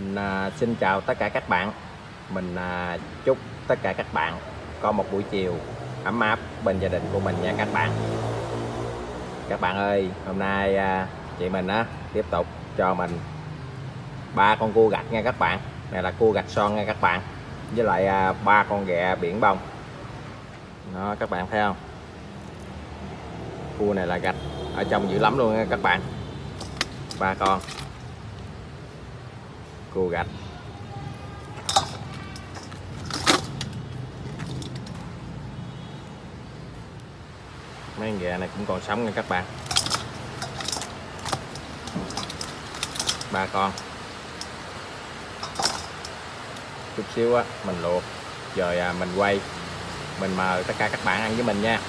mình à, xin chào tất cả các bạn. Mình à, chúc tất cả các bạn có một buổi chiều ấm áp bên gia đình của mình nha các bạn. Các bạn ơi hôm nay à, chị mình á, tiếp tục cho mình ba con cua gạch nha các bạn. Này là cua gạch son nha các bạn. Với lại à, ba con ghẹ biển bông. Đó, các bạn thấy không? Cua này là gạch ở trong dữ lắm luôn nha các bạn. Ba con. Cua gạch. Mấy con ghẹ này cũng còn sống nha các bạn. Ba con. Chút xíu á mình luộc. Rồi à, mình quay. Mình mời tất cả các bạn ăn với mình nha.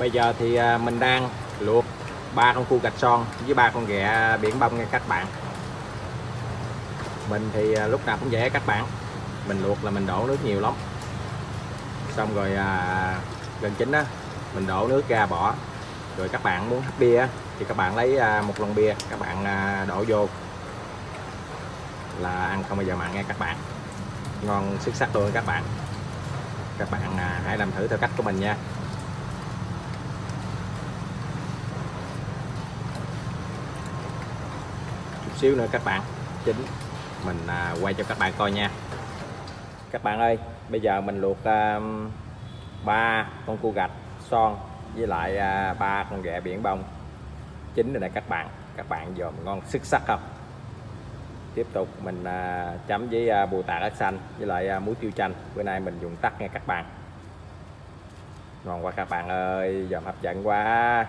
Bây giờ thì à, mình đang luộc ba con cua gạch son với ba con ghẹ biển bông nha các bạn. Mình thì à, lúc nào cũng dễ các bạn. Mình luộc là mình đổ nước nhiều lắm. Xong rồi à, gần chín á mình đổ nước ra bỏ. Rồi các bạn muốn hấp bia thì các bạn lấy à, một lon bia các bạn đổ vô. Là ăn không bao giờ mặn nghe các bạn. Ngon xuất sắc luôn các bạn. Các bạn hãy làm thử theo cách của mình nha. Xíu nữa các bạn. Chín mình à, quay cho các bạn coi nha. Các bạn ơi bây giờ mình luộc à, ba con cua gạch son với lại à, ba con ghẹ biển bông. Chín rồi này các bạn. Các bạn dòm ngon xuất sắc không? Tiếp tục mình à, chấm với à, bù tạt ớt xanh với lại à, muối tiêu chanh. Bữa nay mình dùng tắt nha các bạn. Ngon quá các bạn ơi dòm hấp dẫn quá.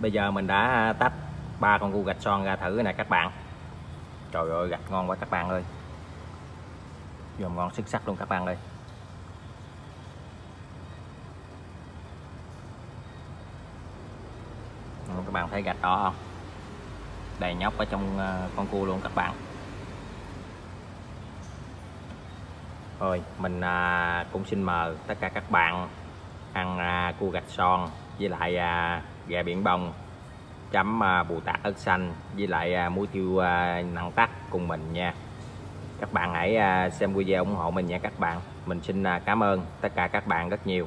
Bây giờ mình đã à, tách ba con cua gạch son ra thử nè các bạn. Trời ơi, gạch ngon quá các bạn ơi. Dòm ngon xuất sắc luôn các bạn ơi. Các bạn thấy gạch đó không? Đầy nhóc ở trong à, con cua luôn các bạn. Rồi mình à, cũng xin mời tất cả các bạn ăn à, cua gạch son với lại à, gà biển bông chấm à, bù tạt ớt xanh với lại à, muối tiêu à, nặng tắt cùng mình nha. Các bạn hãy à, xem video ủng hộ mình nha các bạn. Mình xin à, cảm ơn tất cả các bạn rất nhiều.